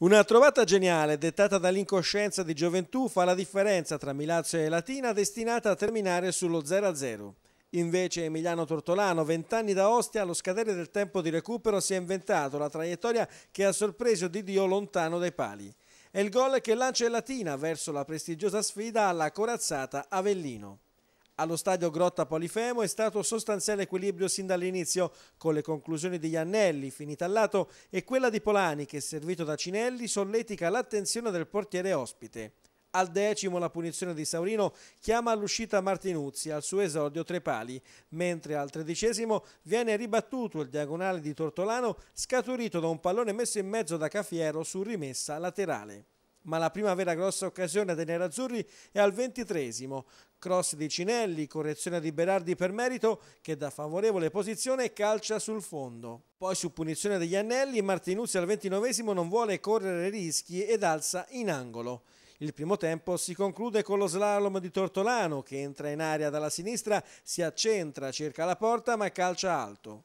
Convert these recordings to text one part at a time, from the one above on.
Una trovata geniale dettata dall'incoscienza di gioventù fa la differenza tra Milazzo e Latina destinata a terminare sullo 0-0. Invece Emiliano Tortolano, vent'anni da Ostia, allo scadere del tempo di recupero si è inventato la traiettoria che ha sorpreso Di Dio lontano dai pali. È il gol che lancia Latina verso la prestigiosa sfida alla corazzata Avellino. Allo stadio Grotta Polifemo è stato sostanziale equilibrio sin dall'inizio, con le conclusioni di Iannelli, finita al lato, e quella di Polani, che servito da Cinelli solletica l'attenzione del portiere ospite. Al decimo la punizione di Saurino chiama all'uscita Martinuzzi al suo esordio tre pali, mentre al tredicesimo viene ribattuto il diagonale di Tortolano scaturito da un pallone messo in mezzo da Cafiero su rimessa laterale. Ma la prima vera grossa occasione dei nerazzurri è al ventitresimo. Cross di Cinelli, correzione di Berardi per merito che da favorevole posizione calcia sul fondo. Poi su punizione degli Annelli Martinuzzi al ventinovesimo non vuole correre rischi ed alza in angolo. Il primo tempo si conclude con lo slalom di Tortolano che entra in aria dalla sinistra, si accentra, cerca la porta ma calcia alto.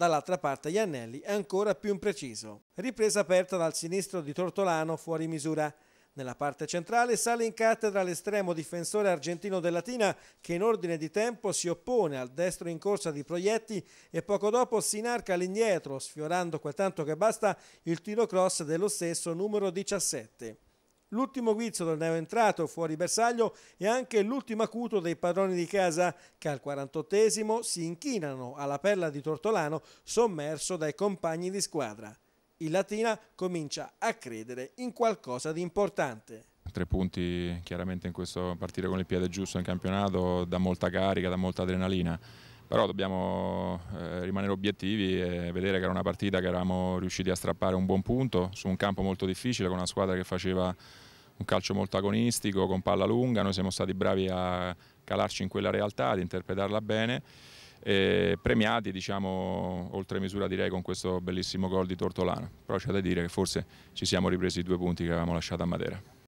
Dall'altra parte Iannelli è ancora più impreciso. Ripresa aperta dal sinistro di Tortolano fuori misura. Nella parte centrale sale in cattedra l'estremo difensore argentino del Latina che in ordine di tempo si oppone al destro in corsa di Proietti e poco dopo si inarca all'indietro sfiorando quel tanto che basta il tiro cross dello stesso numero 17. L'ultimo guizzo del neoentrato fuori bersaglio e anche l'ultimo acuto dei padroni di casa che al 48 si inchinano alla perla di Tortolano sommerso dai compagni di squadra. Il Latina comincia a credere in qualcosa di importante. Tre punti chiaramente in questo partire con il piede giusto in campionato, da molta carica, da molta adrenalina però dobbiamo eh, rimanere obiettivi e vedere che era una partita che eravamo riusciti a strappare un buon punto su un campo molto difficile con una squadra che faceva un calcio molto agonistico con palla lunga, noi siamo stati bravi a calarci in quella realtà, ad interpretarla bene. E premiati diciamo oltre misura direi con questo bellissimo gol di Tortolano però c'è da dire che forse ci siamo ripresi i due punti che avevamo lasciato a Matera